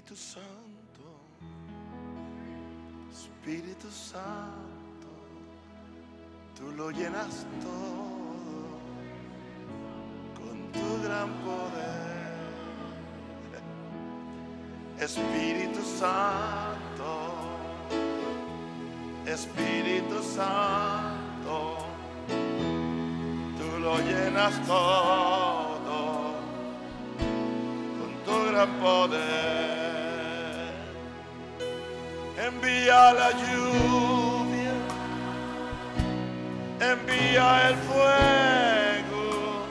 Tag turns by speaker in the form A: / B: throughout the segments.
A: Espíritu Santo, Espíritu Santo, tú lo llenas todo con tu gran poder. Espíritu Santo, Espíritu Santo, tú lo llenas todo con tu gran poder. Envía la lluvia, envía el fuego,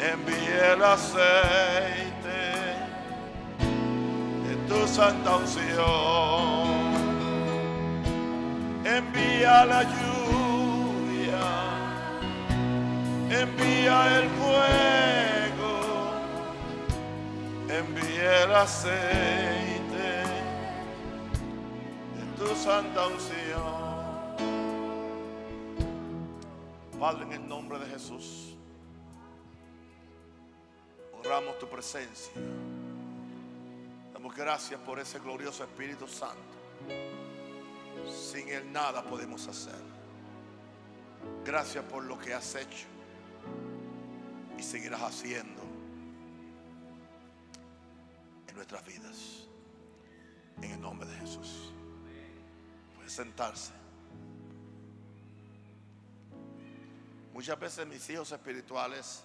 A: envía el aceite de tu santa unción. Envía la lluvia, envía el fuego, envía el aceite santa unción. Padre, en el nombre de Jesús, honramos tu presencia. Damos gracias por ese glorioso Espíritu Santo. Sin Él nada podemos hacer. Gracias por lo que has hecho y seguirás haciendo en nuestras vidas. En el nombre de Jesús. Sentarse. Muchas veces mis hijos espirituales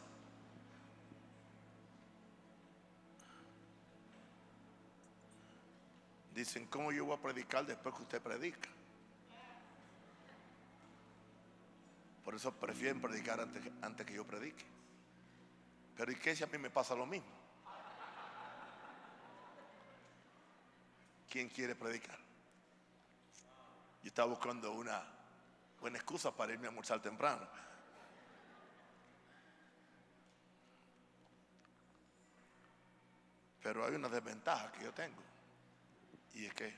A: dicen, ¿cómo yo voy a predicar después que usted predica? Por eso prefieren predicar antes, antes que yo predique. Pero ¿y qué si a mí me pasa lo mismo? ¿Quién quiere predicar? Yo estaba buscando una buena excusa para irme a almorzar temprano. Pero hay una desventaja que yo tengo. Y es que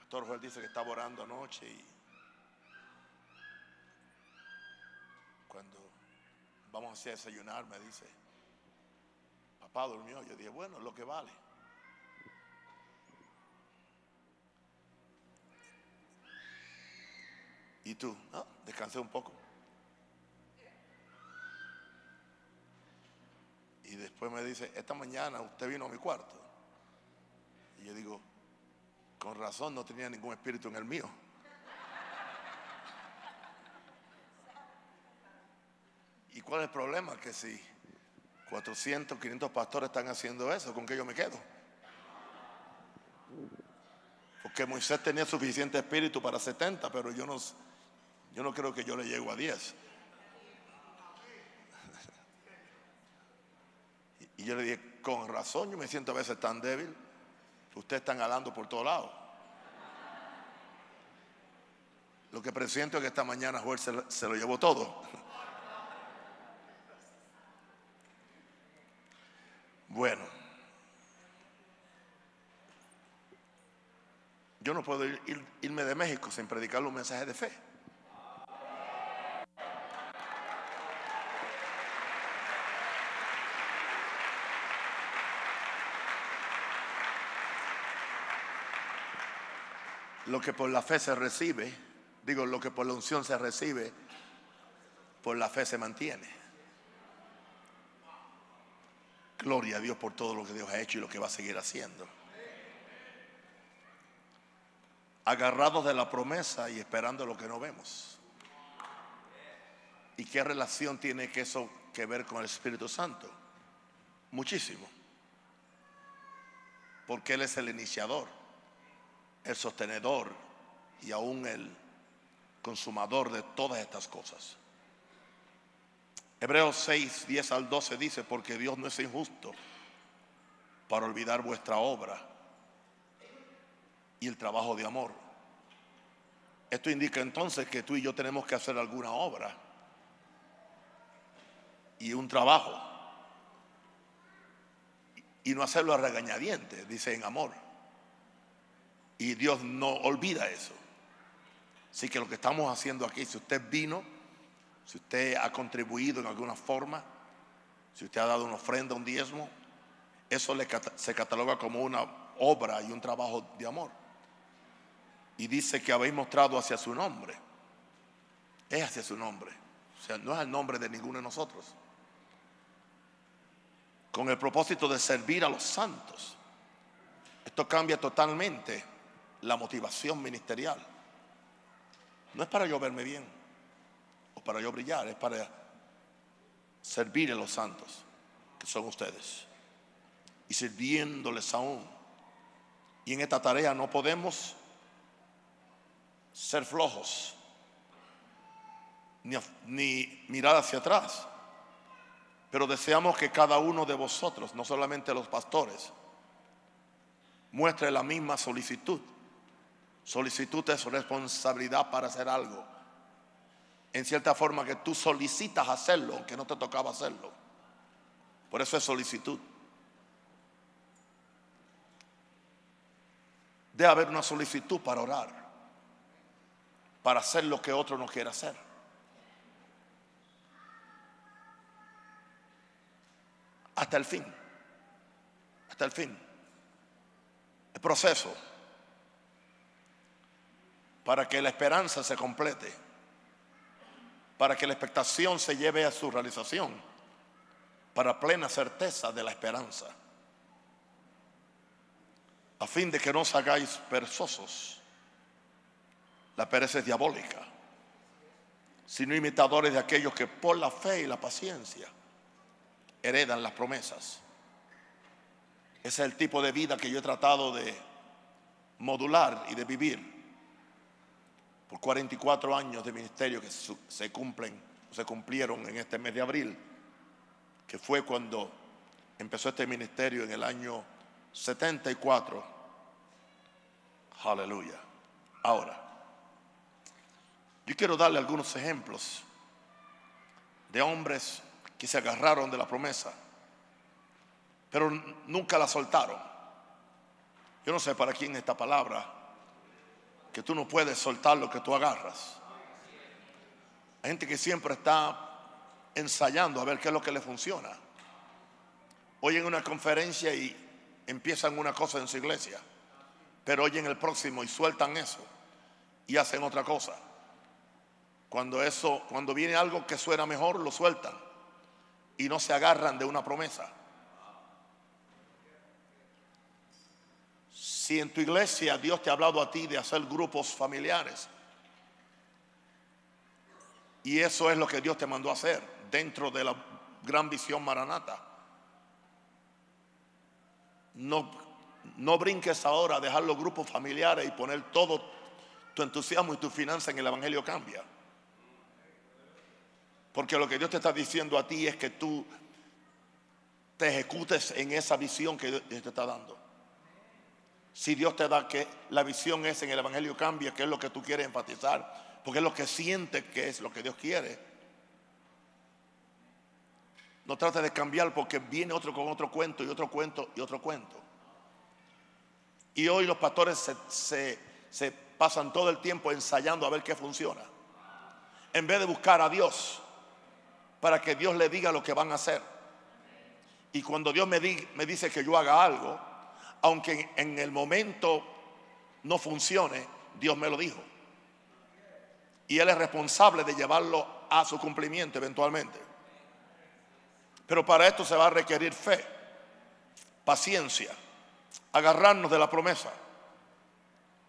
A: Pastor Joel dice que estaba orando anoche y cuando vamos hacia desayunar me dice, papá durmió. Yo dije, bueno, lo que vale. ¿Y tú? No, descansé un poco. Y después me dice, esta mañana usted vino a mi cuarto. Y yo digo, con razón no tenía ningún espíritu en el mío. ¿Y cuál es el problema? Que si 400, 500 pastores están haciendo eso, ¿con qué yo me quedo? Porque Moisés tenía suficiente espíritu para 70, pero yo no, yo no creo que yo le llego a 10. Y yo le dije, con razón yo me siento a veces tan débil. Ustedes están hablando por todos lados. Lo que presiento es que esta mañana Joel se, lo- llevó todo. Bueno, yo no puedo ir- ir- irme de México sin predicarle un mensaje de fe. Lo que por la fe se recibe, digo, lo que por la unción se recibe, por la fe se mantiene. Gloria a Dios por todo lo que Dios ha hecho y lo que va a seguir haciendo. Agarrados de la promesa y esperando lo que no vemos. ¿Y qué relación tiene que eso que ver con el Espíritu Santo? Muchísimo. Porque Él es el iniciador, el sostenedor y aún el consumador de todas estas cosas. Hebreos 6, 10 al 12 dice, porque Dios no es injusto para olvidar vuestra obra y el trabajo de amor. Esto indica entonces que tú y yo tenemos que hacer alguna obra y un trabajo y no hacerlo a regañadientes, dice en amor. Y Dios no olvida eso. Así que lo que estamos haciendo aquí, si usted vino, si usted ha contribuido en alguna forma, si usted ha dado una ofrenda, un diezmo, eso se cataloga como una obra y un trabajo de amor. Y dice que habéis mostrado hacia su nombre. Es hacia su nombre. O sea, no es el nombre de ninguno de nosotros. Con el propósito de servir a los santos. Esto cambia totalmente la motivación ministerial. No es para yo verme bien o para yo brillar, es para servir a los santos, que son ustedes, y sirviéndoles aún. Y en esta tarea no podemos ser flojos, ni, ni mirar hacia atrás, pero deseamos que cada uno de vosotros, no solamente los pastores, muestre la misma solicitud. Solicitud es responsabilidad para hacer algo. En cierta forma que tú solicitas hacerlo, aunque no te tocaba hacerlo. Por eso es solicitud. Debe haber una solicitud para orar, para hacer lo que otro no quiere hacer. Hasta el fin, hasta el fin el proceso para que la esperanza se complete, para que la expectación se lleve a su realización, para plena certeza de la esperanza, a fin de que no os hagáis perezosos. La pereza es diabólica, sino imitadores de aquellos que por la fe y la paciencia heredan las promesas. Ese es el tipo de vida que yo he tratado de modular y de vivir por 44 años de ministerio que se cumplen, se cumplieron en este mes de abril, que fue cuando empezó este ministerio en el año 74. Aleluya. Ahora, yo quiero darle algunos ejemplos de hombres que se agarraron de la promesa pero nunca la soltaron. Yo no sé para quién esta palabra, que tú no puedes soltar lo que tú agarras. Hay gente que siempre está ensayando a ver qué es lo que le funciona. Oyen una conferencia y empiezan una cosa en su iglesia, pero oyen el próximo y sueltan eso y hacen otra cosa. Cuando eso, cuando viene algo que suena mejor, lo sueltan y no se agarran de una promesa. Si en tu iglesia Dios te ha hablado a ti de hacer grupos familiares, y eso es lo que Dios te mandó a hacer dentro de la gran visión maranata. No, no brinques ahora a dejar los grupos familiares y poner todo tu entusiasmo y tu finanza en el Evangelio cambia. Porque lo que Dios te está diciendo a ti es que tú te ejecutes en esa visión que Dios te está dando. Si Dios te da que la visión es en el Evangelio cambia, que es lo que tú quieres enfatizar, porque es lo que sientes que es lo que Dios quiere. No trate de cambiar porque viene otro con otro cuento y otro cuento y otro cuento. Y hoy los pastores se, pasan todo el tiempo ensayando a ver qué funciona. En vez de buscar a Dios para que Dios le diga lo que van a hacer. Y cuando Dios me dice que yo haga algo, aunque en el momento no funcione, Dios me lo dijo. Y Él es responsable de llevarlo a su cumplimiento eventualmente. Pero para esto se va a requerir fe, paciencia, agarrarnos de la promesa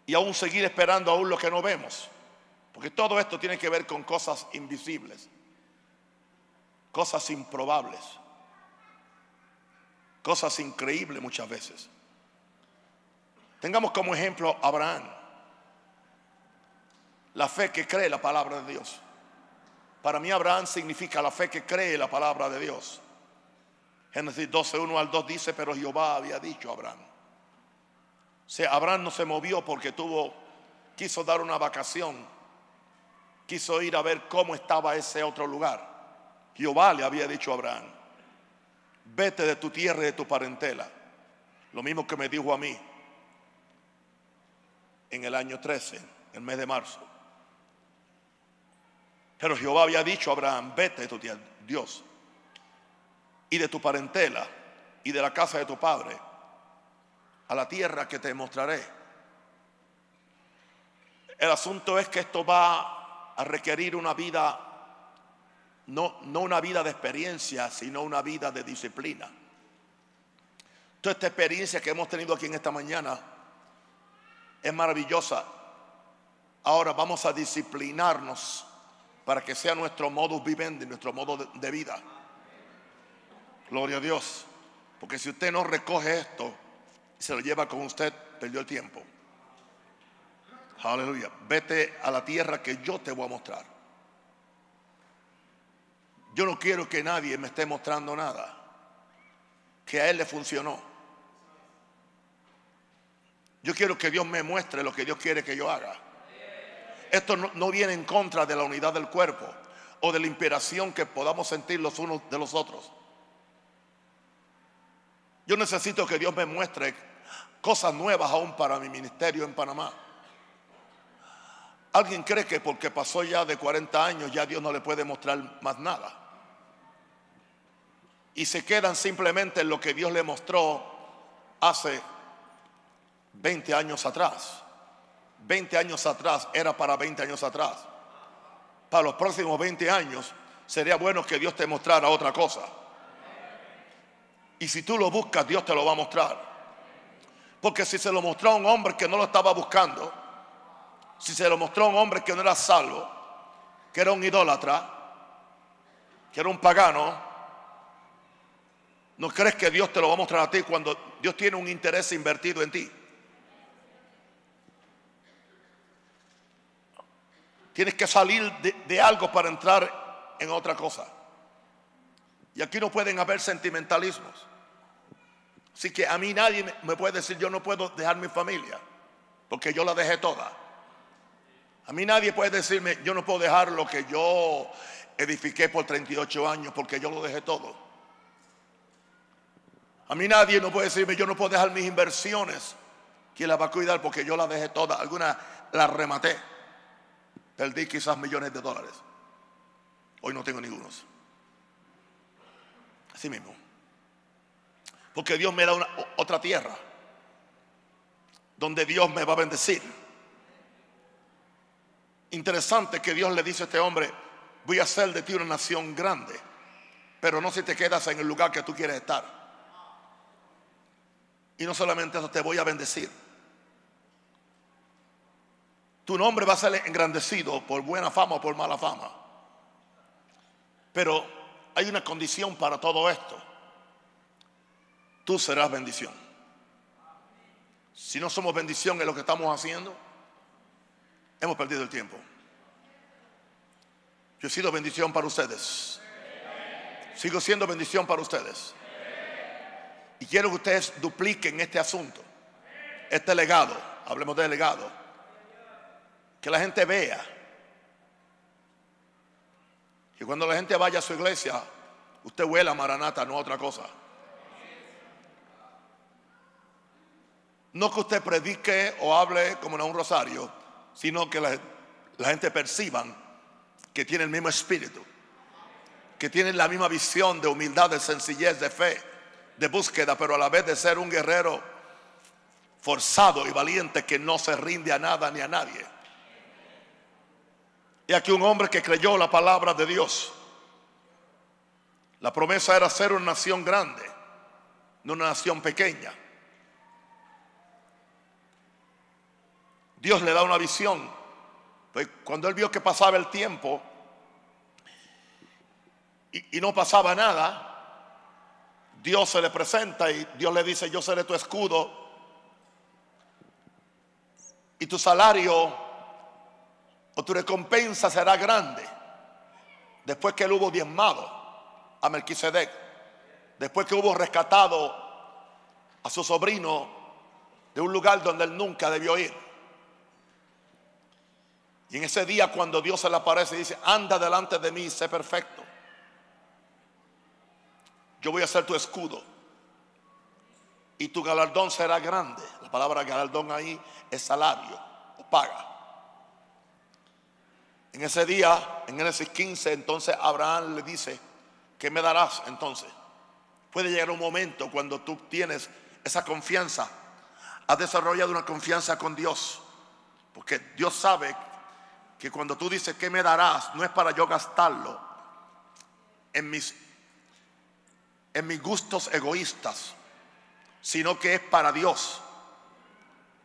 A: y aún seguir esperando aún lo que no vemos. Porque todo esto tiene que ver con cosas invisibles, cosas improbables, cosas increíbles muchas veces. Tengamos como ejemplo a Abraham. La fe que cree la palabra de Dios. Para mí Abraham significa la fe que cree la palabra de Dios. Génesis 12, 1 al 2 dice, pero Jehová había dicho a Abraham. O Abraham no se movió porque tuvo, quiso dar una vacación, quiso ir a ver cómo estaba ese otro lugar. Jehová le había dicho a Abraham, vete de tu tierra y de tu parentela. Lo mismo que me dijo a mí, en el año 13, el mes de marzo. Pero Jehová había dicho a Abraham, vete de tu Dios y de tu parentela y de la casa de tu padre a la tierra que te mostraré. El asunto es que esto va a requerir una vida, no, no una vida de experiencia, sino una vida de disciplina. Toda esta experiencia que hemos tenido aquí en esta mañana es maravillosa. Ahora vamos a disciplinarnos para que sea nuestro modus vivendi, nuestro modo de vida. Gloria a Dios. Porque si usted no recoge esto y se lo lleva con usted, perdió el tiempo. Aleluya. Vete a la tierra que yo te voy a mostrar. Yo no quiero que nadie me esté mostrando nada que a él le funcionó. Yo quiero que Dios me muestre lo que Dios quiere que yo haga. Esto no, viene en contra de la unidad del cuerpo o de la inspiración que podamos sentir los unos de los otros. Yo necesito que Dios me muestre cosas nuevas aún para mi ministerio en Panamá. ¿Alguien cree que porque pasó ya de 40 años ya Dios no le puede mostrar más nada? Y se quedan simplemente en lo que Dios le mostró hace 20 años atrás. 20 años atrás era para 20 años atrás. Para los próximos 20 años sería bueno que Dios te mostrara otra cosa. Y si tú lo buscas, Dios te lo va a mostrar. Porque si se lo mostró a un hombre que no lo estaba buscando, si se lo mostró a un hombre que no era salvo, que era un idólatra, que era un pagano, ¿no crees que Dios te lo va a mostrar a ti cuando Dios tiene un interés invertido en ti? Tienes que salir de, algo para entrar en otra cosa. Y aquí no pueden haber sentimentalismos. Así que a mí nadie me puede decir yo no puedo dejar mi familia, porque yo la dejé toda. A mí nadie puede decirme yo no puedo dejar lo que yo edifiqué por 38 años, porque yo lo dejé todo. A mí nadie no puede decirme yo no puedo dejar mis inversiones. ¿Quién las va a cuidar? Porque yo las dejé todas. Algunas las rematé. Perdí quizás millones de dólares. Hoy no tengo ningunos. Así mismo. Porque Dios me da una, otra tierra donde Dios me va a bendecir. Interesante que Dios le dice a este hombre, voy a hacer de ti una nación grande, pero no si te quedas en el lugar que tú quieres estar. Y no solamente eso, te voy a bendecir. Tu nombre va a ser engrandecido por buena fama o por mala fama. Pero hay una condición para todo esto. Tú serás bendición. Si no somos bendición en lo que estamos haciendo, hemos perdido el tiempo. Yo he sido bendición para ustedes. Sigo siendo bendición para ustedes. Y quiero que ustedes dupliquen este asunto, este legado. Hablemos de legado que la gente vea. Que cuando la gente vaya a su iglesia, usted huela maranata, no otra cosa. No que usted predique o hable como en un rosario, sino que la, la gente perciban que tiene el mismo espíritu, que tiene la misma visión de humildad, de sencillez, de fe, de búsqueda, pero a la vez de ser un guerrero forzado y valiente que no se rinde a nada ni a nadie. Y aquí un hombre que creyó la palabra de Dios. La promesa era ser una nación grande, no una nación pequeña. Dios le da una visión. Pues cuando él vio que pasaba el tiempo y no pasaba nada, Dios se le presenta y Dios le dice, yo seré tu escudo y tu salario o tu recompensa será grande. Después que él hubo diezmado a Melquisedec, después que hubo rescatado a su sobrino de un lugar donde él nunca debió ir. Y en ese día cuando Dios se le aparece y dice, anda delante de mí sé perfecto. Yo voy a ser tu escudo. Y tu galardón será grande. La palabra galardón ahí es salario o paga. En ese día, en Génesis 15, entonces Abraham le dice, ¿qué me darás entonces? Puede llegar un momento cuando tú tienes esa confianza, has desarrollado una confianza con Dios, porque Dios sabe que cuando tú dices que me darás, no es para yo gastarlo en mis, en mis gustos egoístas, sino que es para Dios.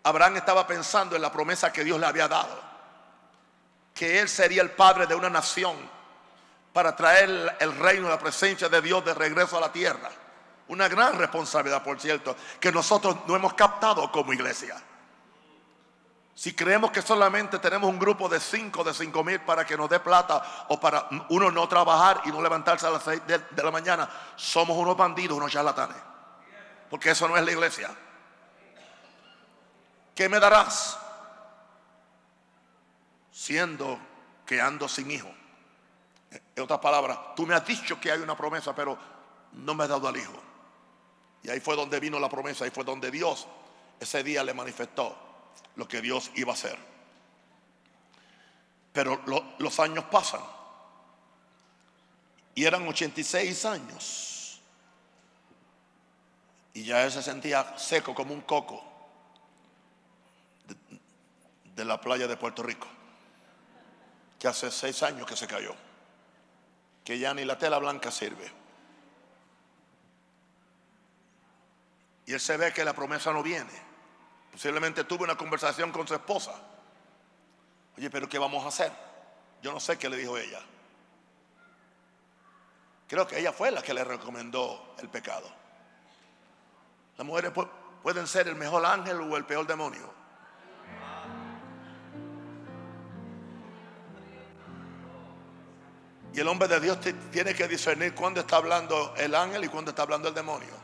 A: Abraham estaba pensando en la promesa que Dios le había dado, que él sería el padre de una nación para traer el reino, la presencia de Dios de regreso a la tierra. Una gran responsabilidad, por cierto, que nosotros no hemos captado como iglesia. Si creemos que solamente tenemos un grupo de cinco, de cinco mil para que nos dé plata o para uno no trabajar y no levantarse a las seis de, de la mañana, somos unos bandidos, unos charlatanes. Porque eso no es la iglesia. ¿Qué me darás? Siendo que ando sin hijo. En otras palabras, tú me has dicho que hay una promesa, pero no me has dado al hijo. Y ahí fue donde vino la promesa, ahí fue donde Dios ese día le manifestó lo que Dios iba a hacer. Pero los años pasan. Y eran 86 años. Y ya él se sentía seco como un coco de, de la playa de Puerto Rico. Que hace seis años que se cayó que ya ni la tela blanca sirve. Y él se ve que la promesa no viene. Posiblemente tuvo una conversación con su esposa. Oye, pero ¿qué vamos a hacer? Yo no sé qué le dijo ella. Creo que ella fue la que le recomendó el pecado. Las mujeres pueden ser el mejor ángel o el peor demonio. Y el hombre de Dios tiene que discernir cuándo está hablando el ángel y cuándo está hablando el demonio.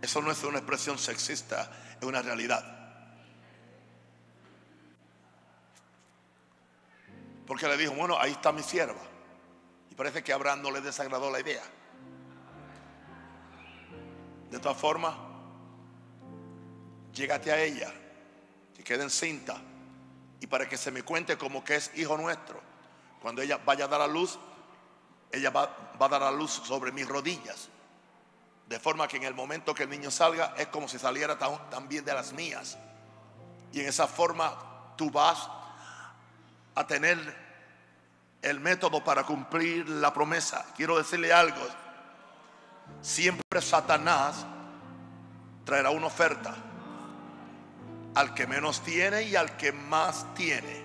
A: Eso no es una expresión sexista, es una realidad. Porque le dijo, bueno, ahí está mi sierva. Y parece que a Abraham no le desagradó la idea. De todas formas, llégate a ella, que quede encinta y para que se me cuente como que es hijo nuestro. Cuando ella vaya a dar a luz, ella va, a dar a luz sobre mis rodillas. De forma que en el momento que el niño salga es como si saliera también de las mías. Y en esa forma tú vas a tener el método para cumplir la promesa. Quiero decirle algo. Siempre Satanás traerá una oferta al que menos tiene y al que más tiene.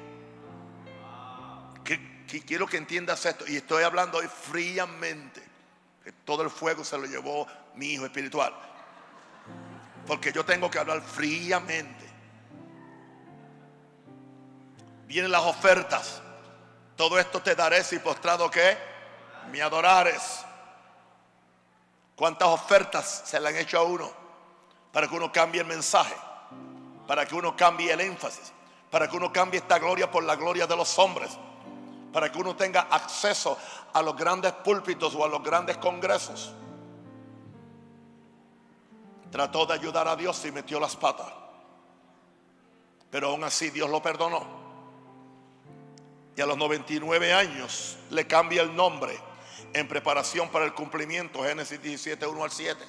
A: Que, quiero que entiendas esto, y estoy hablando hoy fríamente, que todo el fuego se lo llevó mi hijo espiritual. Porque yo tengo que hablar fríamente. Vienen las ofertas. Todo esto te daré si postrado que me adorares. ¿Cuántas ofertas se le han hecho a uno para que uno cambie el mensaje? Para que uno cambie el énfasis, para que uno cambie esta gloria por la gloria de los hombres, para que uno tenga acceso a los grandes púlpitos o a los grandes congresos. Trató de ayudar a Dios y metió las patas, pero aún así Dios lo perdonó. Y a los 99 años le cambia el nombre en preparación para el cumplimiento, Génesis 17, 1 al 7.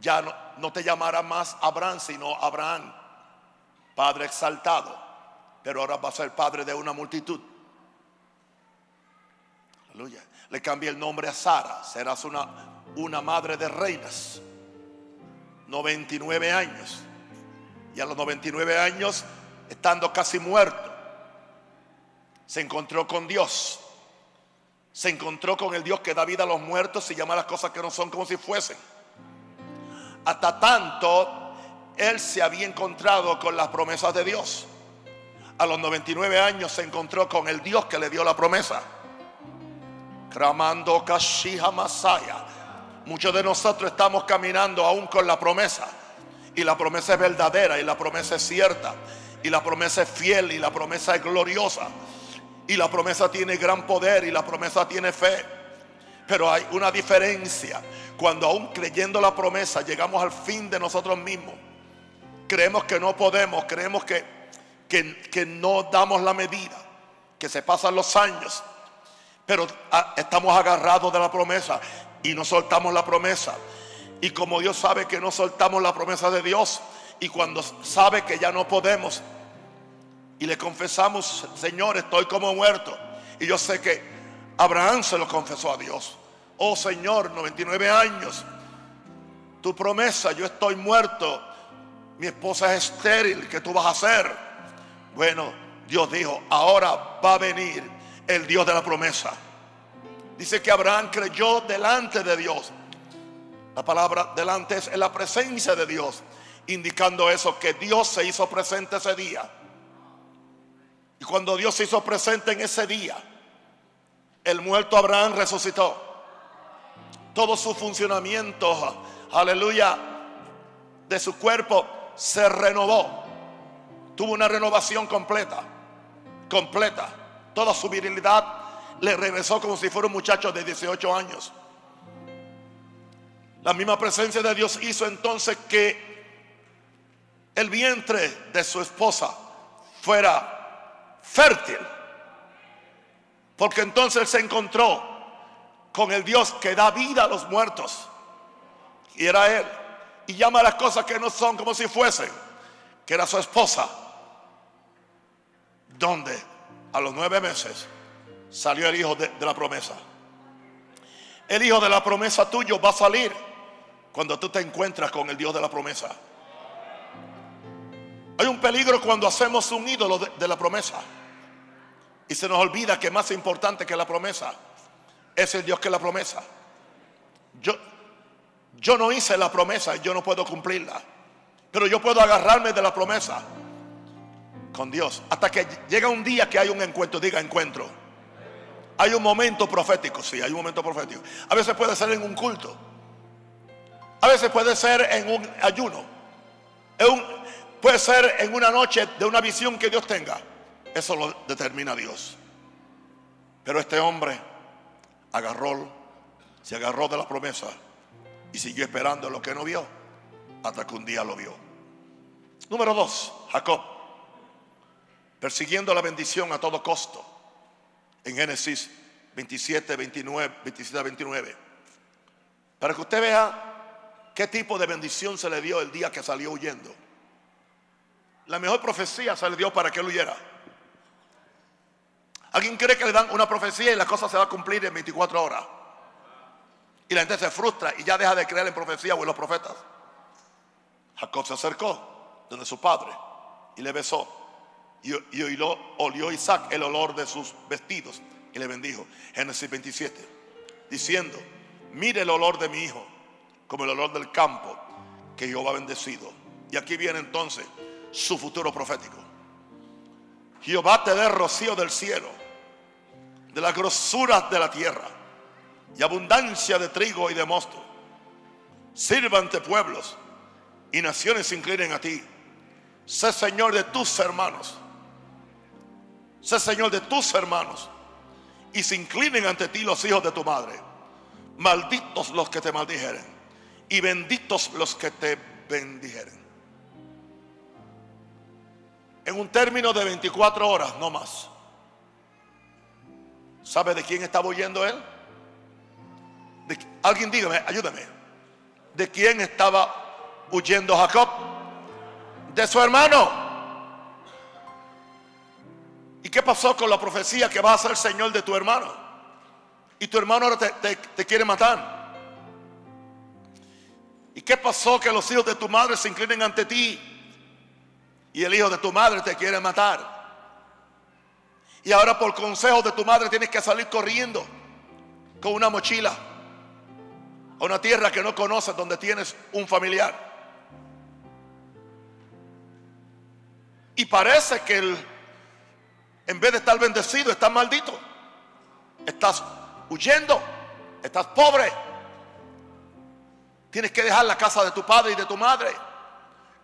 A: Ya no, no te llamará más Abraham, sino Abraham Padre exaltado, pero ahora va a ser padre de una multitud. Aleluya. Le cambia el nombre a Sara, serás una, una madre de reinas. 99 años. Y a los 99 años, estando casi muerto, se encontró con Dios. Se encontró con el Dios que da vida a los muertos y llama las cosas que no son como si fuesen. Hasta tanto él se había encontrado con las promesas de Dios. A los 99 años se encontró con el Dios que le dio la promesa. Cramando Kashiha Masaya. Muchos de nosotros estamos caminando aún con la promesa. Y la promesa es verdadera y la promesa es cierta. Y la promesa es fiel y la promesa es gloriosa. Y la promesa tiene gran poder y la promesa tiene fe. Pero hay una diferencia. Cuando aún creyendo la promesa llegamos al fin de nosotros mismos creemos que no podemos, creemos que, que, no damos la medida, que se pasan los años. pero ah, estamos agarrados de la promesa y no soltamos la promesa. Y como Dios sabe que no soltamos la promesa de Dios, y cuando sabe que ya no podemos, y le confesamos, Señor, estoy como muerto. Y yo sé que Abraham se lo confesó a Dios. Oh Señor, 99 años, tu promesa, yo estoy muerto, mi esposa es estéril, ¿qué tú vas a hacer? Bueno, Dios dijo, ahora va a venir el Dios de la promesa. Dice que Abraham creyó delante de Dios. La palabra delante es en la presencia de Dios, indicando eso, que Dios se hizo presente ese día. Y cuando Dios se hizo presente en ese día, el muerto Abraham resucitó. Todo su funcionamiento, aleluya, de su cuerpo se renovó. Tuvo una renovación completa, completa. Toda su virilidad le regresó como si fuera un muchacho de 18 años. La misma presencia de Dios hizo entonces que el vientre de su esposa fuera fértil. Porque entonces se encontró con el Dios que da vida a los muertos. Y era él. Y llama a las cosas que no son como si fuesen. Que era su esposa. Donde a los nueve meses salió el hijo de, de la promesa. El hijo de la promesa tuyo va a salir cuando tú te encuentras con el Dios de la promesa. Hay un peligro cuando hacemos un ídolo de, la promesa. Y se nos olvida que más importante que la promesa es el Dios que la promesa. Yo, yo no hice la promesa y yo no puedo cumplirla. Pero yo puedo agarrarme de la promesa con Dios. Hasta que llega un día que hay un encuentro. Diga encuentro. Hay un momento profético. Sí, hay un momento profético. A veces puede ser en un culto. A veces puede ser en un ayuno. Puede ser en una noche de una visión que Dios tenga. Eso lo determina Dios. Pero este hombre agarró, se agarró de la promesa y siguió esperando lo que no vio hasta que un día lo vio. Número dos, Jacob, persiguiendo la bendición a todo costo. En Génesis 27, 29, 27 29. Para que usted vea qué tipo de bendición se le dio el día que salió huyendo. La mejor profecía se le dio para que él huyera. ¿Alguien cree que le dan una profecía y la cosa se va a cumplir en 24 horas? Y la gente se frustra y ya deja de creer en profecía o en los profetas. Jacob se acercó donde su padre y le besó. Y, olió Isaac el olor de sus vestidos y le bendijo. Génesis 27. Diciendo, mire el olor de mi hijo como el olor del campo que Jehová ha bendecido. Y aquí viene entonces su futuro profético. Jehová te dé rocío del cielo, de las grosuras de la tierra y abundancia de trigo y de mosto. Sirvante pueblos y naciones se inclinen a ti. Sé Señor de tus hermanos. Sé Señor de tus hermanos. Y se inclinen ante ti los hijos de tu madre. Malditos los que te maldijeren. Y benditos los que te bendijeren en un término de 24 horas, no más. ¿Sabe de quién estaba huyendo él? Alguien dígame, ayúdame. ¿De quién estaba huyendo Jacob? De su hermano. ¿Y qué pasó con la profecía que va a ser Señor de tu hermano? Y tu hermano ahora te, te quiere matar. ¿Y qué pasó que los hijos de tu madre se inclinen ante ti y el hijo de tu madre te quiere matar. Y ahora por consejo de tu madre tienes que salir corriendo con una mochila a una tierra que no conoces donde tienes un familiar. Y parece que el, en vez de estar bendecido, estás maldito. Estás huyendo, estás pobre. Tienes que dejar la casa de tu padre y de tu madre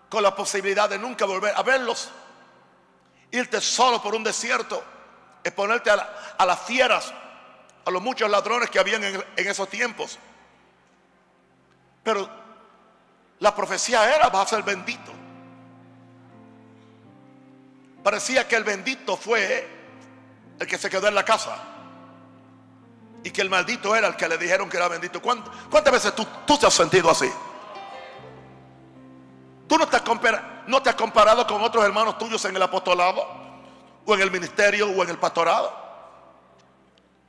A: con la posibilidad de nunca volver a verlos. Irte solo por un desierto, exponerte a, a las fieras, a los muchos ladrones que habían en, en esos tiempos. Pero la profecía era, vas a ser bendito. Parecía que el bendito fue el que se quedó en la casa. y que el maldito era el que le dijeron que era bendito. ¿Cuántas, veces tú, tú te has sentido así? Tú no te, has no te has comparado con otros hermanos tuyos en el apostolado, o en el ministerio, o en el pastorado.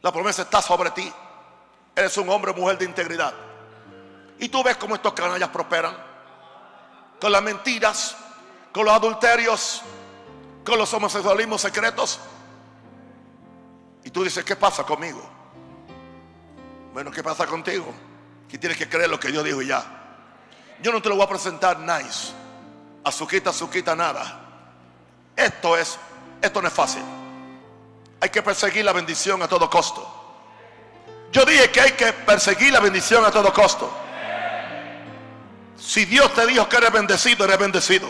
A: La promesa está sobre ti. Eres un hombre o mujer de integridad. Y tú ves cómo estos canallas prosperan. Con las mentiras, con los adulterios, con los homosexualismos secretos. Y tú dices, ¿qué pasa conmigo? Bueno, ¿qué pasa contigo? Que tienes que creer lo que Dios dijo ya. Yo no te lo voy a presentar nice. Azuquita, azuquita, nada. Esto es, esto no es fácil. Hay que perseguir la bendición a todo costo. Yo dije que hay que perseguir la bendición a todo costo. Si Dios te dijo que eres bendecido, eres bendecido.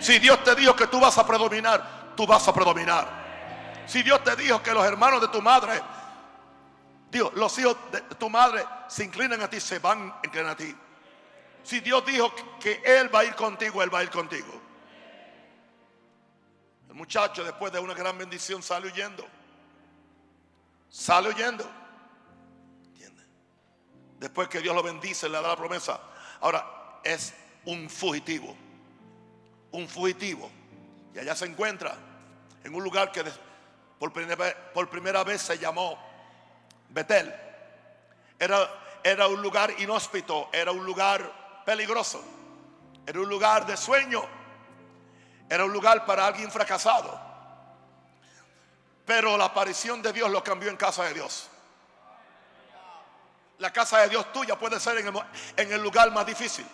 A: Si Dios te dijo que tú vas a predominar, tú vas a predominar. Si Dios te dijo que los hermanos de tu madre, Dios, los hijos de tu madre se inclinan a ti, se van a inclinar a ti. Si Dios dijo que Él va a ir contigo, Él va a ir contigo. El muchacho después de una gran bendición sale huyendo. Sale huyendo. Después que Dios lo bendice, le da la promesa. Ahora es un fugitivo. Un fugitivo. Y allá se encuentra en un lugar que por primera, vez se llamó Betel. Era, era un lugar inhóspito, era un lugar peligroso, era un lugar de sueño, era un lugar para alguien fracasado. Pero la aparición de Dios lo cambió en casa de Dios. La casa de Dios tuya puede ser en el, lugar más difícil.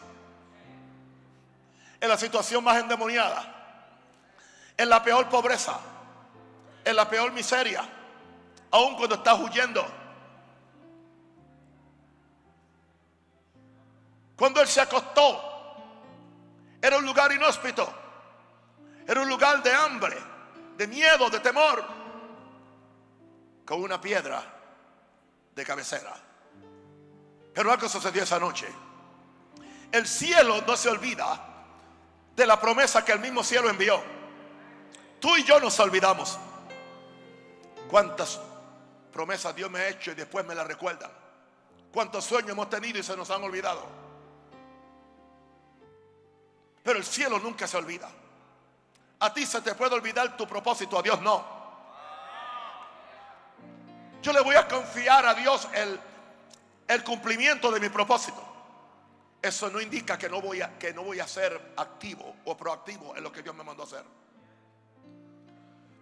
A: En la situación más endemoniada. En la peor pobreza. En la peor miseria. Aun cuando estás huyendo. Cuando él se acostó. Era un lugar inhóspito. Era un lugar de hambre, de miedo, de temor. Con una piedra de cabecera. Pero algo sucedió esa noche. El cielo no se olvida de la promesa que el mismo cielo envió. Tú y yo nos olvidamos. ¿Cuántas promesas Dios me ha hecho y después me las recuerdan? ¿Cuántos sueños hemos tenido y se nos han olvidado? Pero el cielo nunca se olvida. A ti se te puede olvidar tu propósito, a Dios no. Yo le voy a confiar a Dios el el cumplimiento de mi propósito. Eso no indica que no voy a, que no voy a ser activo o proactivo en lo que Dios me mandó a hacer.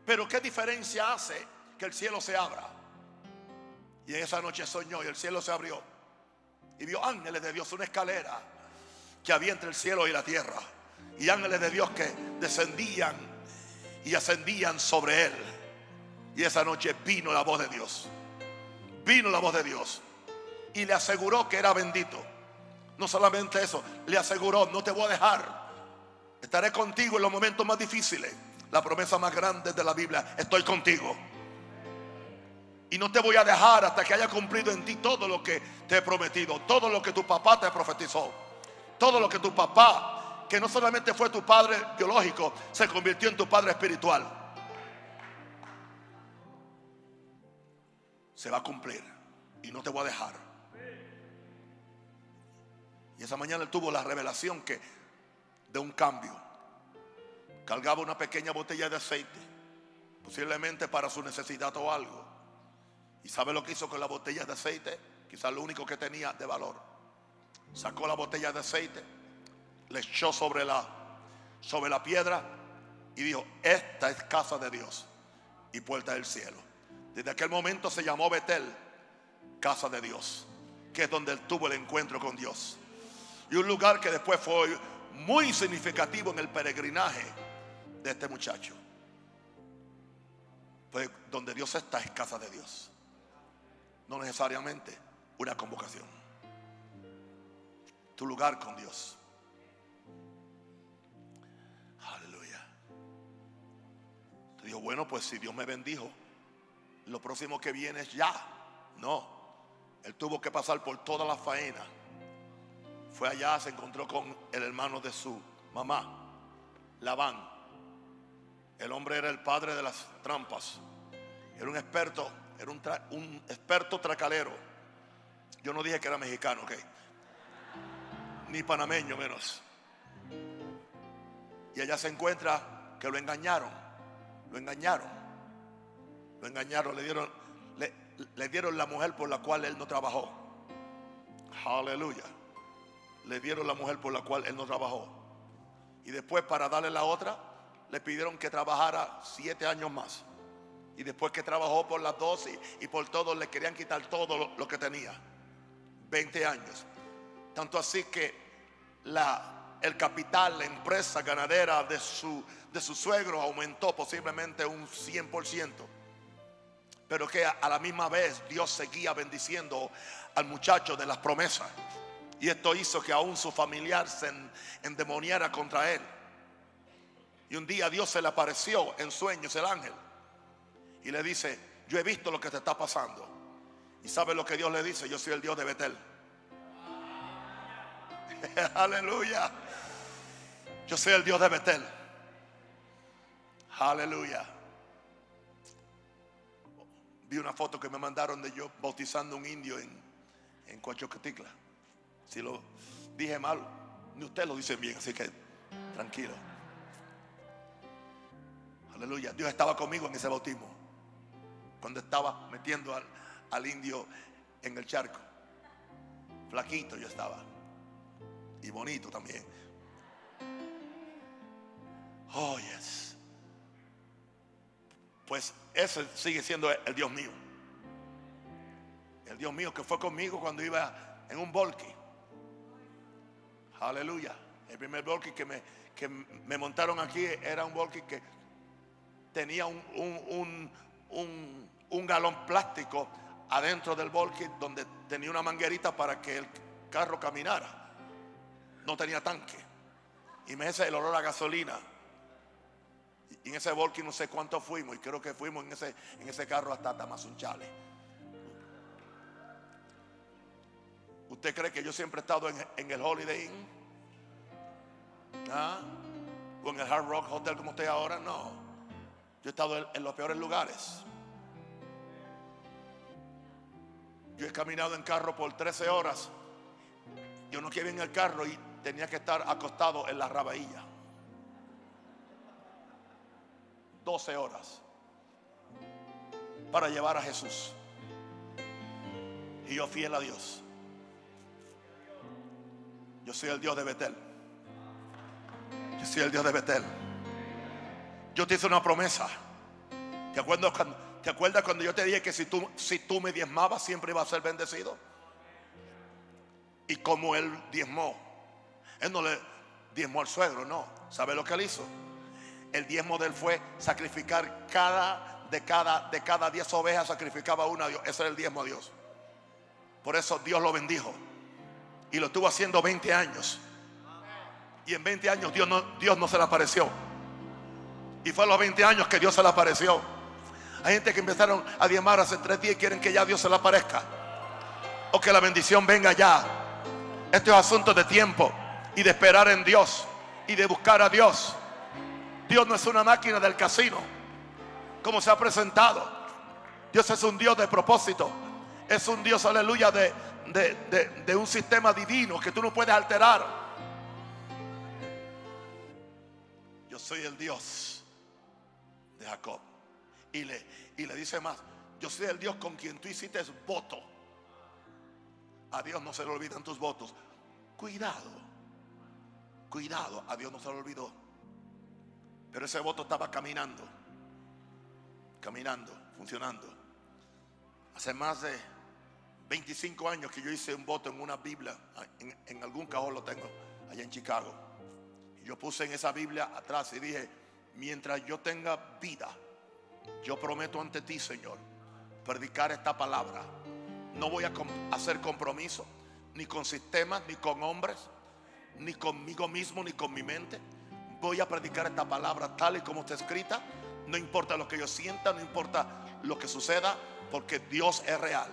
A: Pero ¿qué diferencia hace que el cielo se abra? Y en esa noche soñó y el cielo se abrió. Y vio ángeles de Dios, una escalera que había entre el cielo y la tierra. Y ángeles de Dios que descendían y ascendían sobre él. Y esa noche vino la voz de Dios. Vino la voz de Dios y le aseguró que era bendito. No solamente eso, le aseguró, no te voy a dejar. Estaré contigo en los momentos más difíciles. La promesa más grande de la Biblia, estoy contigo. Y no te voy a dejar hasta que haya cumplido en ti todo lo que te he prometido, todo lo que tu papá te profetizó, todo lo que tu papá, que no solamente fue tu padre biológico, se convirtió en tu padre espiritual. Se va a cumplir y no te voy a dejar. Y esa mañana él tuvo la revelación que de un cambio. Cargaba una pequeña botella de aceite, posiblemente para su necesidad o algo. ¿Y sabe lo que hizo con la botella de aceite? Quizás lo único que tenía de valor. Sacó la botella de aceite, le echó sobre la, sobre la piedra y dijo, esta es casa de Dios y puerta del cielo. Desde aquel momento se llamó Betel, casa de Dios, que es donde él tuvo el encuentro con Dios. Y un lugar que después fue muy significativo en el peregrinaje de este muchacho. Pues donde Dios está es casa de Dios. No necesariamente una convocación. Tu lugar con Dios. Aleluya. Te digo, bueno, pues si Dios me bendijo, lo próximo que viene es ya. No. Él tuvo que pasar por toda la faena fue allá, se encontró con el hermano de su mamá, Labán. El hombre era el padre de las trampas. Era un experto, era un, un experto tracalero. Yo no dije que era mexicano, ok. Ni panameño menos. Y ella se encuentra que lo engañaron. Lo engañaron. Lo engañaron. Le dieron, le, dieron la mujer por la cual él no trabajó. Aleluya. Le dieron la mujer por la cual él no trabajó. Y después para darle la otra, le pidieron que trabajara siete años más. Y después que trabajó por las dos y, por todo, le querían quitar todo lo, que tenía. 20 años. Tanto así que el capital, la empresa ganadera de su, de su suegro aumentó posiblemente un 100%. Pero que a, la misma vez Dios seguía bendiciendo al muchacho de las promesas. Y esto hizo que aún su familiar se en- endemoniara contra él. Y un día Dios se le apareció en sueños el ángel. Y le dice, yo he visto lo que te está pasando. ¿Y sabe lo que Dios le dice? Yo soy el Dios de Betel. Aleluya. Yo soy el Dios de Betel. Aleluya. Vi una foto que me mandaron de yo bautizando un indio en, en Coachocaticla. Si lo dije mal, ni usted lo dice bien, así que tranquilo. Aleluya. Dios estaba conmigo en ese bautismo. Cuando estaba metiendo al, al indio en el charco. Flaquito yo estaba. Y bonito también. Oh, yes. Pues ese sigue siendo el Dios mío. El Dios mío que fue conmigo cuando iba en un volky. Aleluya. El primer volky que me, que me montaron aquí era un volky que tenía un, un, un, un- galón plástico adentro del volky donde tenía una manguerita para que el carro caminara. No tenía tanque. Y me ese el olor a gasolina. Y en ese volky no sé cuánto fuimos. Y creo que fuimos en ese, en ese carro hasta Tamazunchale. ¿Usted cree que yo siempre he estado en, el Holiday Inn? ¿Ah? ¿O en el Hard Rock Hotel como usted ahora? No. Yo he estado en, en los peores lugares. Yo he caminado en carro por 13 horas. Yo no quería ir en el carro y tenía que estar acostado en la rabailla. 12 horas para llevar a Jesús. Y yo fiel a Dios. Yo soy el Dios de Betel. Yo soy el Dios de Betel. Yo te hice una promesa. ¿Te acuerdas cuando, te acuerdas cuando yo te dije que si tú, si tú me diezmabas siempre iba a ser bendecido? Y como él diezmó, él no le diezmó al suegro, no. ¿Sabe lo que él hizo? El diezmo de él fue sacrificar cada, de cada, de cada diez ovejas, sacrificaba una a Dios. Ese era el diezmo a Dios. Por eso Dios lo bendijo. Y lo estuvo haciendo 20 años. Y en 20 años Dios no, Dios no se le apareció. Y fue a los 20 años que Dios se le apareció. Hay gente que empezaron a diezmar hace tres días y quieren que ya Dios se le aparezca. O que la bendición venga ya. Esto es asunto de tiempo y de esperar en Dios y de buscar a Dios. Dios no es una máquina del casino, como se ha presentado. Dios es un Dios de propósito. Es un Dios, aleluya, de, de, de- de un sistema divino que tú no puedes alterar. Yo soy el Dios de Jacob. Y le, y le dice más, yo soy el Dios con quien tú hiciste voto. A Dios no se le olvidan tus votos. Cuidado, cuidado, a Dios no se le olvidó. Pero ese voto estaba caminando, caminando, funcionando. Hace más de 25 años que yo hice un voto en una Biblia, en, algún cajón lo tengo, allá en Chicago. Y yo puse en esa Biblia atrás y dije, mientras yo tenga vida, yo prometo ante ti, Señor, predicar esta palabra. No voy a hacer compromiso, ni con sistemas, ni con hombres, ni conmigo mismo, ni con mi mente. Voy a predicar esta palabra tal y como está escrita. No importa lo que yo sienta, no importa lo que suceda, porque Dios es real.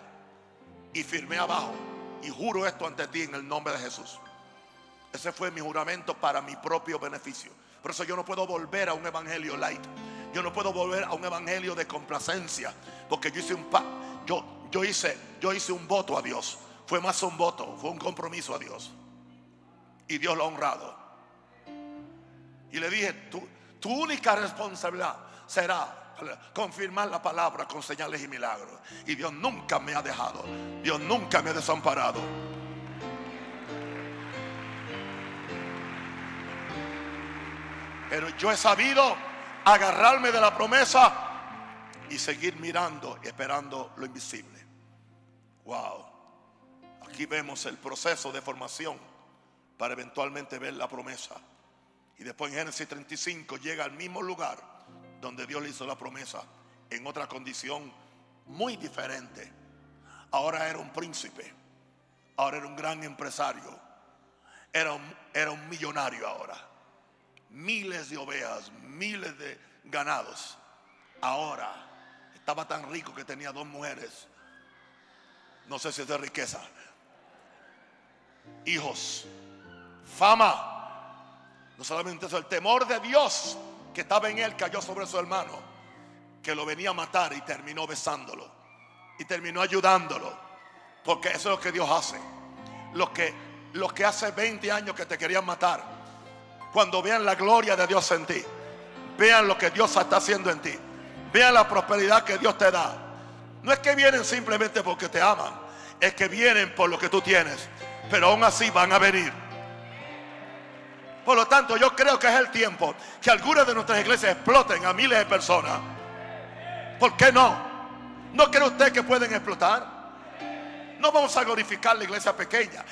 A: Y firmé abajo y juro esto ante ti en el nombre de Jesús. Ese fue mi juramento para mi propio beneficio. Por eso yo no puedo volver a un evangelio light. Yo no puedo volver a un evangelio de complacencia. Porque yo hice un yo, yo, hice, yo hice un voto a Dios. Fue más un voto, fue un compromiso a Dios. Y Dios lo ha honrado. Y le dije, tu, tu única responsabilidad será confirmar la palabra con señales y milagros. Y Dios nunca me ha dejado. Dios nunca me ha desamparado. Pero yo he sabido agarrarme de la promesa y seguir mirando y esperando lo invisible. Wow. Aquí vemos el proceso de formación para eventualmente ver la promesa. Y después en Génesis 35 llega al mismo lugar donde Dios le hizo la promesa en otra condición muy diferente. Ahora era un príncipe, ahora era un gran empresario, era un, era un millonario ahora. Miles de ovejas, miles de ganados. Ahora estaba tan rico que tenía dos mujeres. No sé si es de riqueza. Hijos, fama. No solamente eso, el temor de Dios que estaba en él cayó sobre su hermano, que lo venía a matar y terminó besándolo. Y terminó ayudándolo. Porque eso es lo que Dios hace. Lo que, lo que hace 20 años que te querían matar. Cuando vean la gloria de Dios en ti. Vean lo que Dios está haciendo en ti. Vean la prosperidad que Dios te da. No es que vienen simplemente porque te aman. Es que vienen por lo que tú tienes. Pero aún así van a venir por lo tanto, yo creo que es el tiempo que algunas de nuestras iglesias exploten a miles de personas. ¿Por qué no? ¿No cree usted que pueden explotar? No vamos a glorificar la iglesia pequeña.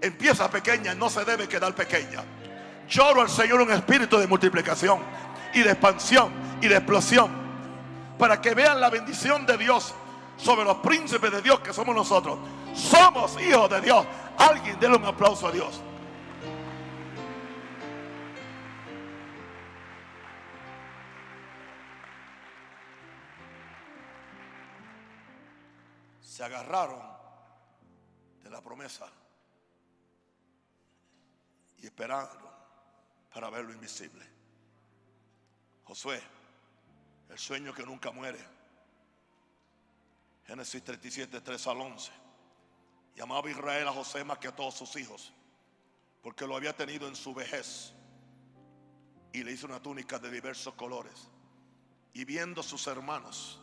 A: Empieza pequeña, no se debe quedar pequeña. Lloro al Señor un espíritu de multiplicación y de expansión y de explosión. Para que vean la bendición de Dios sobre los príncipes de Dios que somos nosotros. Somos hijos de Dios. Alguien déle un aplauso a Dios. Se agarraron de la promesa y esperaron para ver lo invisible. Josué, el sueño que nunca muere. Génesis 37, 3 al 11. Llamaba Israel a José más que a todos sus hijos, porque lo había tenido en su vejez. Y le hizo una túnica de diversos colores. Y viendo sus hermanos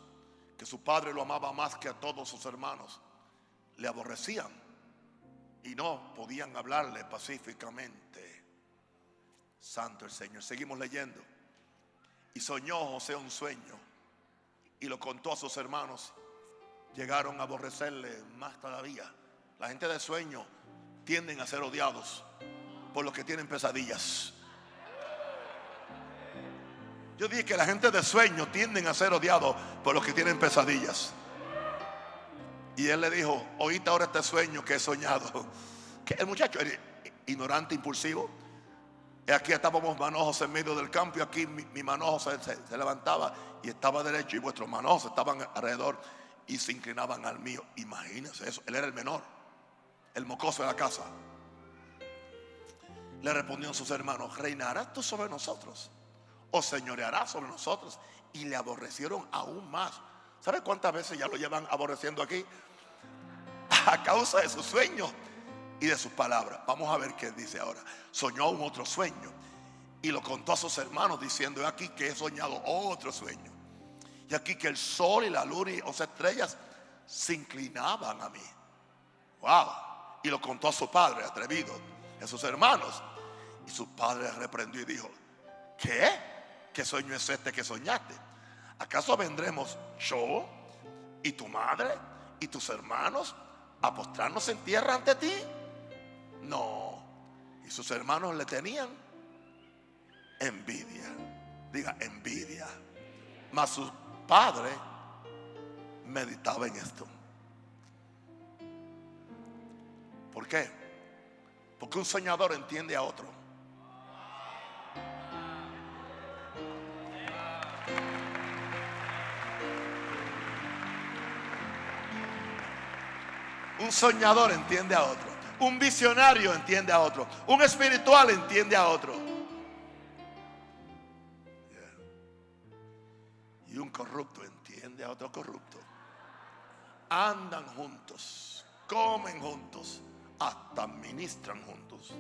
A: que su padre lo amaba más que a todos sus hermanos, le aborrecían y no podían hablarle pacíficamente. Santo el Señor. Seguimos leyendo. Y soñó José un sueño y lo contó a sus hermanos. Llegaron a aborrecerle más todavía. La gente de sueño tienden a ser odiados por los que tienen pesadillas. Yo dije que la gente de sueño tienden a ser odiados por los que tienen pesadillas. Y él le dijo, oíste ahora este sueño que he soñado. Que el muchacho era ignorante, impulsivo. Y aquí estábamos manojos en medio del campo y aquí mi, manojo se, levantaba y estaba derecho y vuestros manojos estaban alrededor y se inclinaban al mío. Imagínense eso. Él era el menor, el mocoso de la casa. Le respondieron sus hermanos, reinarás tú sobre nosotros o señoreará sobre nosotros. Y le aborrecieron aún más. ¿Sabe cuántas veces ya lo llevan aborreciendo aquí? A causa de sus sueños y de sus palabras. Vamos a ver qué dice ahora. Soñó un otro sueño y lo contó a sus hermanos diciendo, aquí que he soñado otro sueño. Y aquí que el sol y la luna y las estrellas se inclinaban a mí. Wow. Y lo contó a su padre, atrevido, a sus hermanos. Y su padre reprendió y dijo, ¿qué? ¿Qué sueño es este que soñaste? ¿Acaso vendremos yo y tu madre y tus hermanos a postrarnos en tierra ante ti? No. Y sus hermanos le tenían envidia. Diga, envidia. Mas su padre meditaba en esto. ¿Por qué? Porque un soñador entiende a otro. Un soñador entiende a otro. Un visionario entiende a otro. Un espiritual entiende a otro. Y un corrupto entiende a otro corrupto. andan juntos, comen juntos, hasta ministran juntos.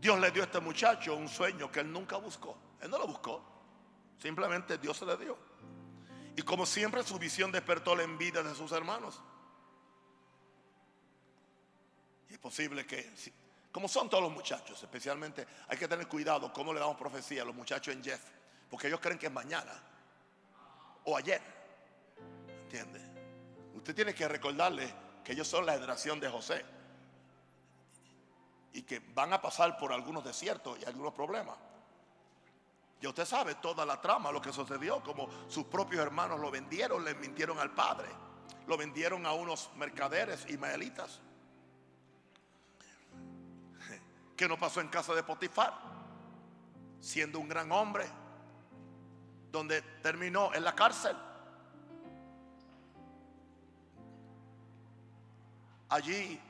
A: Dios le dio a este muchacho un sueño que él nunca buscó. Él no lo buscó. Simplemente Dios se le dio. Y como siempre su visión despertó la envidia de sus hermanos. Y es posible que, como son todos los muchachos, especialmente hay que tener cuidado cómo le damos profecía a los muchachos en Jeff. Porque ellos creen que es mañana o ayer. ¿Entiende? Usted tiene que recordarle que ellos son la generación de José. Y que van a pasar por algunos desiertos y algunos problemas. Y usted sabe toda la trama, lo que sucedió, como sus propios hermanos lo vendieron, le mintieron al padre, lo vendieron a unos mercaderes ismaelitas. ¿Qué no pasó en casa de Potifar? Siendo un gran hombre, donde terminó en la cárcel. Allí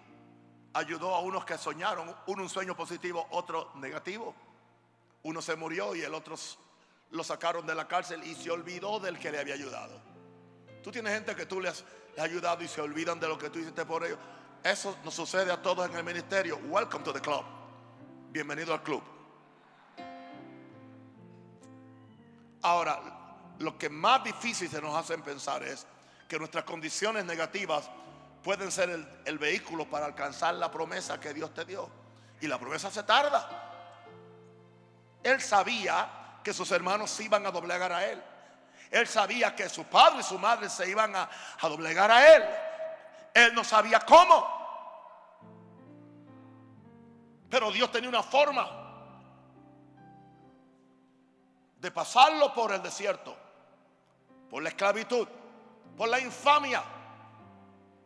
A: ayudó a unos que soñaron, uno un sueño positivo, otro negativo. Uno se murió y el otro lo sacaron de la cárcel y se olvidó del que le había ayudado. Tú tienes gente que tú le has, ayudado y se olvidan de lo que tú hiciste por ellos. Eso nos sucede a todos en el ministerio. Welcome to the club. Bienvenido al club. Ahora, lo que más difícil se nos hace pensar es que nuestras condiciones negativas pueden ser el, vehículo para alcanzar la promesa que Dios te dio. Y la promesa se tarda. Él sabía que sus hermanos se iban a doblegar a él. Él sabía que su padre y su madre se iban a, doblegar a él. Él no sabía cómo. Pero Dios tenía una forma de pasarlo por el desierto, por la esclavitud, por la infamia,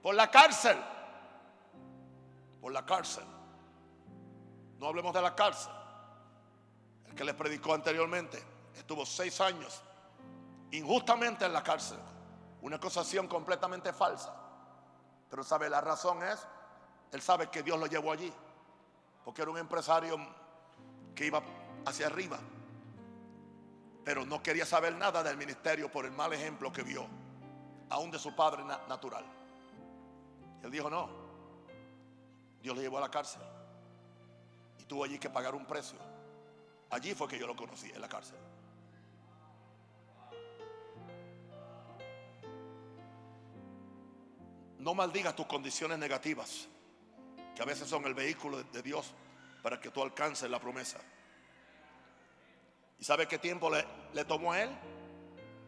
A: por la cárcel, por la cárcel. No hablemos de la cárcel que les predicó anteriormente, estuvo seis años injustamente en la cárcel. Una acusación completamente falsa. Pero sabe, la razón es, él sabe que Dios lo llevó allí. Porque era un empresario que iba hacia arriba. Pero no quería saber nada del ministerio por el mal ejemplo que vio, aún de su padre natural. Él dijo, no, Dios lo llevó a la cárcel. Y tuvo allí que pagar un precio. Allí fue que yo lo conocí, en la cárcel. No maldigas tus condiciones negativas, que a veces son el vehículo de Dios para que tú alcances la promesa. ¿Y sabe qué tiempo le, le tomó a él?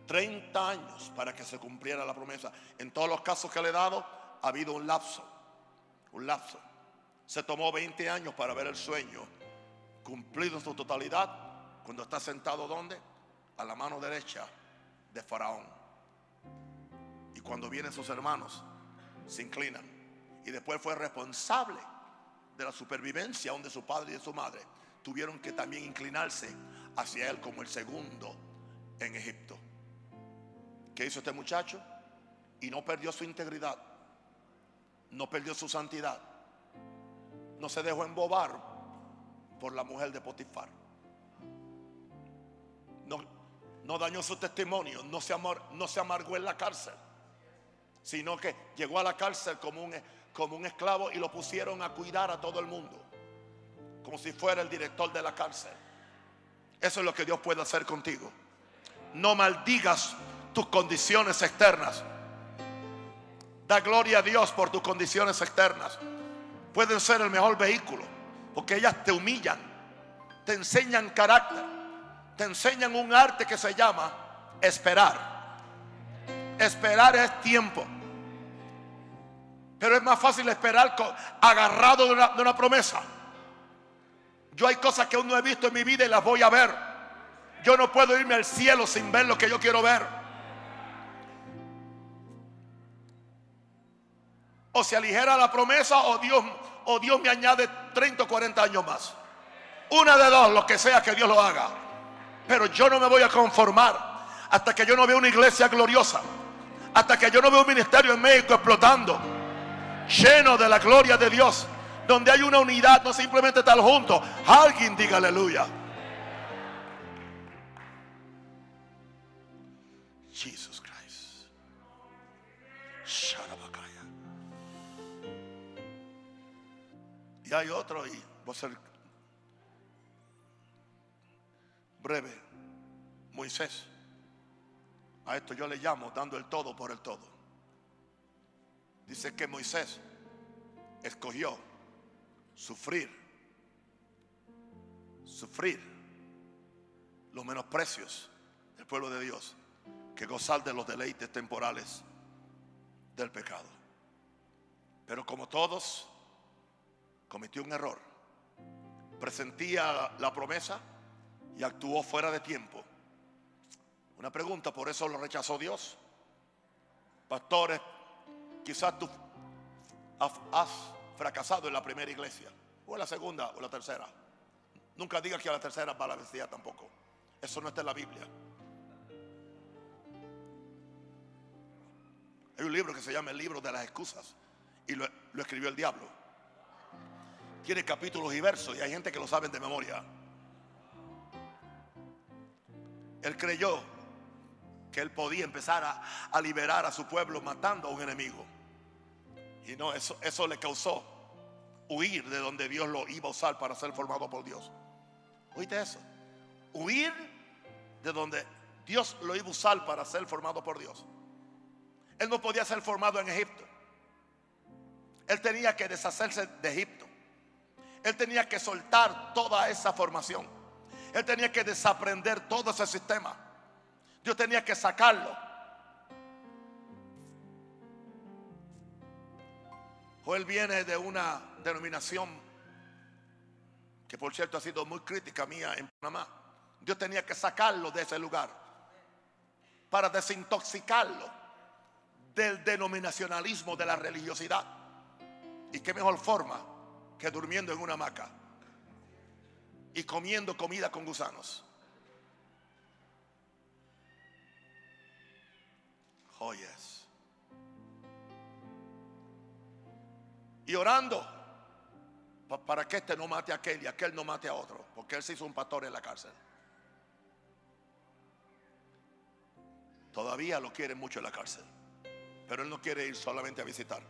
A: 30 años para que se cumpliera la promesa. En todos los casos que le he dado, ha habido un lapso. Un lapso. Se tomó 20 años para ver el sueño cumplido en su totalidad cuando está sentado donde? A la mano derecha de Faraón. Y cuando vienen sus hermanos, se inclinan. Y después fue responsable de la supervivencia donde su padre y su madre tuvieron que también inclinarse hacia él como el segundo en Egipto. ¿Qué hizo este muchacho? Y no perdió su integridad, no perdió su santidad, no se dejó embobar por la mujer de Potifar. No, no dañó su testimonio, no se, amargó en la cárcel, sino que llegó a la cárcel como un esclavo y lo pusieron a cuidar a todo el mundo, como si fuera el director de la cárcel. Eso es lo que Dios puede hacer contigo. No maldigas tus condiciones externas. Da gloria a Dios por tus condiciones externas. Pueden ser el mejor vehículo porque ellas te humillan, te enseñan carácter, te enseñan un arte que se llama esperar. Esperar es tiempo. Pero es más fácil esperar agarrado de una, de una promesa. Yo hay cosas que aún no he visto en mi vida y las voy a ver. Yo no puedo irme al cielo sin ver lo que yo quiero ver. O se aligera la promesa o Dios o Dios me añade 30 o 40 años más. Una de dos, lo que sea que Dios lo haga. Pero yo no me voy a conformar hasta que yo no vea una iglesia gloriosa. Hasta que yo no vea un ministerio en México explotando. Lleno de la gloria de Dios. Donde hay una unidad, no simplemente estar juntos. Alguien diga aleluya. Y hay otro, y voy a ser breve. Moisés. A esto yo le llamo dando el todo por el todo. Dice que Moisés escogió sufrir, sufrir los menosprecios del pueblo de Dios que gozar de los deleites temporales del pecado. Pero como todos, cometió un error. Presentía la promesa y actuó fuera de tiempo. Una pregunta, ¿por eso lo rechazó Dios? Pastores, quizás tú has fracasado en la primera iglesia, o en la segunda, o la tercera. Nunca digas que a la tercera va la vencida tampoco. Eso no está en la Biblia. Hay un libro que se llama el libro de las excusas y lo escribió el diablo. Tiene capítulos y versos y hay gente que lo saben de memoria. Él creyó que él podía empezar a, liberar a su pueblo matando a un enemigo. Y no, eso, eso le causó huir de donde Dios lo iba a usar para ser formado por Dios. ¿Oíste eso? Huir de donde Dios lo iba a usar para ser formado por Dios. Él no podía ser formado en Egipto. Él tenía que deshacerse de Egipto. Él tenía que soltar toda esa formación. Él tenía que desaprender todo ese sistema. Dios tenía que sacarlo. Joel viene de una denominación que por cierto ha sido muy crítica mía en Panamá. Dios tenía que sacarlo de ese lugar para desintoxicarlo del denominacionalismo, de la religiosidad. ¿Y qué mejor forma que durmiendo en una hamaca y comiendo comida con gusanos? joyas. Y orando para que este no mate a aquel y aquel no mate a otro, porque él se hizo un pastor en la cárcel. Todavía lo quiere mucho en la cárcel, pero él no quiere ir solamente a visitar.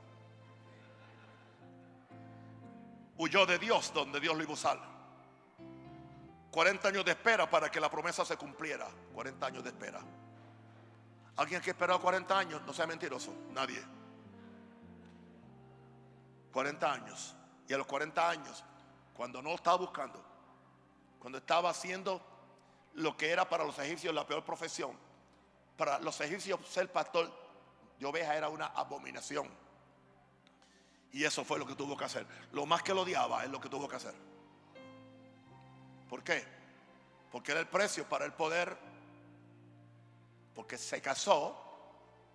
A: Huyó de Dios donde Dios lo iba a usar. 40 años de espera para que la promesa se cumpliera. 40 años de espera. Alguien que ha esperado 40 años, no sea mentiroso, nadie. 40 años. Y a los 40 años, cuando no estaba buscando, cuando estaba haciendo lo que era para los egipcios la peor profesión, para los egipcios ser pastor de oveja era una abominación. Y eso fue lo que tuvo que hacer. Lo más que lo odiaba es lo que tuvo que hacer. ¿Por qué? Porque era el precio para el poder porque se casó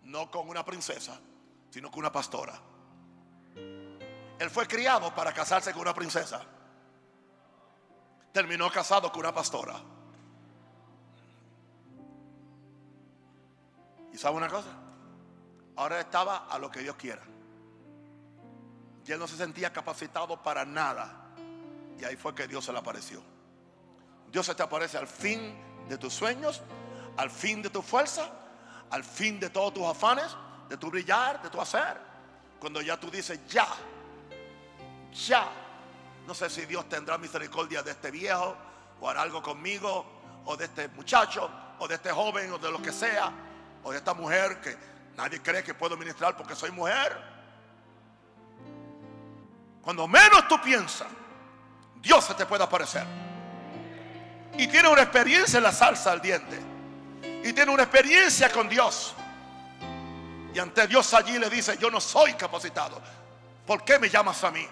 A: no con una princesa, sino con una pastora. Él fue criado para casarse con una princesa. Terminó casado con una pastora. ¿Y sabe una cosa? Ahora estaba a lo que Dios quiera. Y él no se sentía capacitado para nada. Y ahí fue que Dios se le apareció. Dios se te aparece al fin de tus sueños al fin de tu fuerza, al fin de todos tus afanes, de tu brillar, de tu hacer. Cuando ya tú dices, ya, ya. No sé si Dios tendrá misericordia de este viejo o hará algo conmigo, o de este muchacho, o de este joven, o de lo que sea, o de esta mujer que nadie cree que puedo ministrar porque soy mujer. Cuando menos tú piensas, Dios se te puede aparecer. Y tiene una experiencia en la salsa al diente y tiene una experiencia con Dios. Y ante Dios allí le dice, yo no soy capacitado. ¿Por qué me llamas a mí?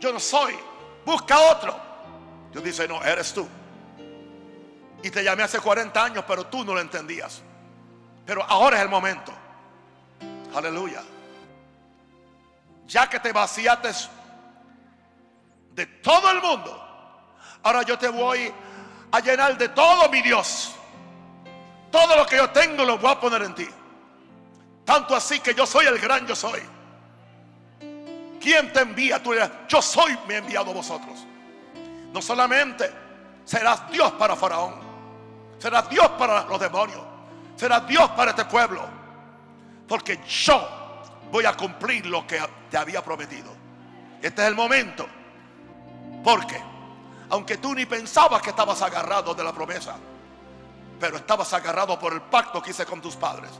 A: Yo no soy. Busca otro. Dios dice, no, eres tú. Y te llamé hace 40 años, pero tú no lo entendías. Pero ahora es el momento. Aleluya. Ya que te vaciaste de todo el mundo, ahora yo te voy a llenar de todo mi Dios. Todo lo que yo tengo lo voy a poner en ti. Tanto así que yo soy el gran yo soy. ¿Quién te envía? Tú yo soy me he enviado a vosotros. No solamente serás Dios para Faraón, serás Dios para los demonios, será Dios para este pueblo. Porque yo voy a cumplir lo que te había prometido. Este es el momento. Porque, aunque tú ni pensabas que estabas agarrado de la promesa, pero estabas agarrado por el pacto que hice con tus padres,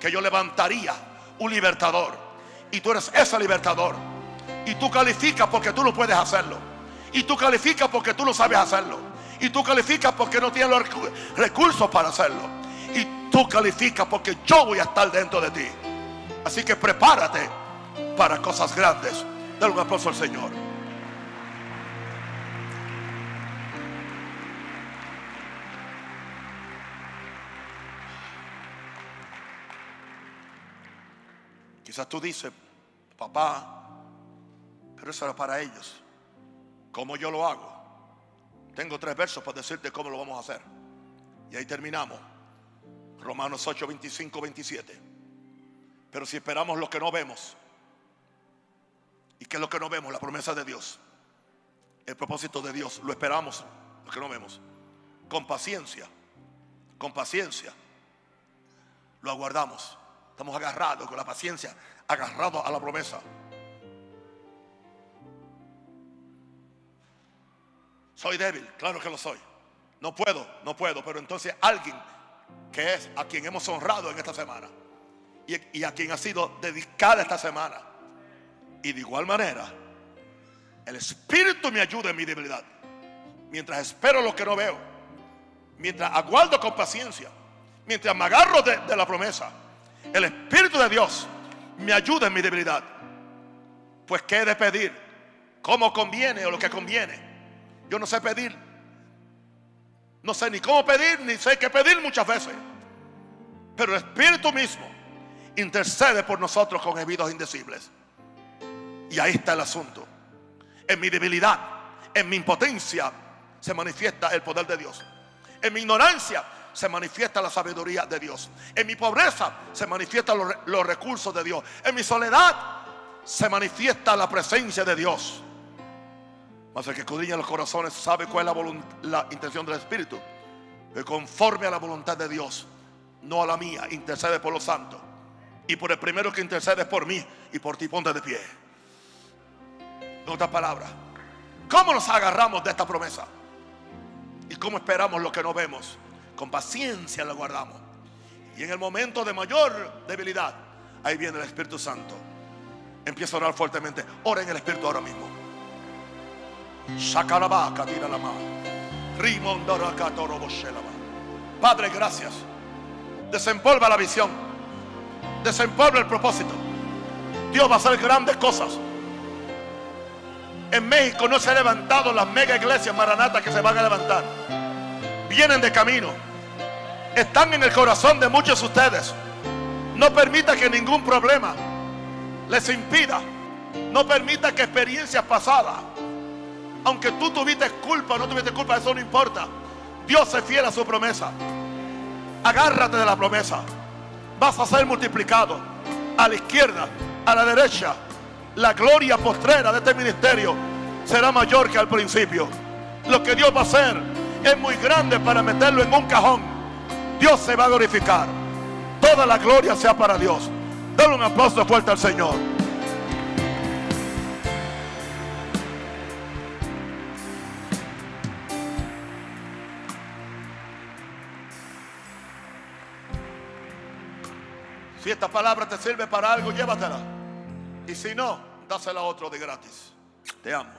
A: que yo levantaría un libertador. Y tú eres ese libertador. Y tú calificas porque tú no puedes hacerlo. Y tú calificas porque tú no sabes hacerlo. Y tú calificas porque no tienes los recursos para hacerlo. Y tú calificas porque yo voy a estar dentro de ti. Así que prepárate para cosas grandes. Dale un aplauso al Señor. Quizás tú dices, papá, pero eso era para ellos. ¿Cómo yo lo hago? Tengo tres versos para decirte cómo lo vamos a hacer. Y ahí terminamos. Romanos 8, 25, 27. Pero si esperamos lo que no vemos, ¿y qué es lo que no vemos? La promesa de Dios. El propósito de Dios. Lo esperamos, lo que no vemos. Con paciencia. Con paciencia. Lo aguardamos. Estamos agarrados con la paciencia, agarrados a la promesa. Soy débil, claro que lo soy. No puedo, no puedo, pero entonces alguien que es a quien hemos honrado en esta semana y, a quien ha sido dedicada esta semana. Y de igual manera, el Espíritu me ayuda en mi debilidad. Mientras espero lo que no veo, mientras aguardo con paciencia, mientras me agarro de la promesa, el Espíritu de Dios me ayuda en mi debilidad. Pues qué he de pedir, cómo conviene o lo que conviene. Yo no sé pedir. No sé ni cómo pedir, ni sé qué pedir muchas veces. Pero el Espíritu mismo intercede por nosotros con gemidos indecibles. Y ahí está el asunto. En mi debilidad, en mi impotencia, se manifiesta el poder de Dios. En mi ignorancia se manifiesta la sabiduría de Dios. En mi pobreza se manifiestan los, recursos de Dios. En mi soledad se manifiesta la presencia de Dios. Mas el que escudriña los corazones sabe cuál es la, intención del Espíritu. Que conforme a la voluntad de Dios, no a la mía, intercede por los santos. Y por el primero que intercede por mí y por ti, ponte de pie. En otras palabras, ¿cómo nos agarramos de esta promesa? ¿Y cómo esperamos lo que no vemos? Con paciencia lo guardamos. Y en el momento de mayor debilidad, ahí viene el Espíritu Santo. Empieza a orar fuertemente. Ora en el Espíritu ahora mismo. Padre, gracias. Desempolva la visión. Desempolva el propósito. Dios va a hacer grandes cosas. En México no se han levantado las mega iglesias maranatas que se van a levantar. Vienen de camino están en el corazón de muchos de ustedes. No permita que ningún problema les impida. No permita que experiencias pasadas, aunque tú tuviste culpa o no tuviste culpa, eso no importa. Dios es fiel a su promesa. Agárrate de la promesa. Vas a ser multiplicado a la izquierda, a la derecha. La gloria postrera de este ministerio será mayor que al principio. Lo que Dios va a hacer es muy grande para meterlo en un cajón Dios se va a glorificar. Toda la gloria sea para Dios. Dale un aplauso fuerte al Señor. Si esta palabra te sirve para algo, llévatela. Y si no, dásela a otro de gratis. Te amo.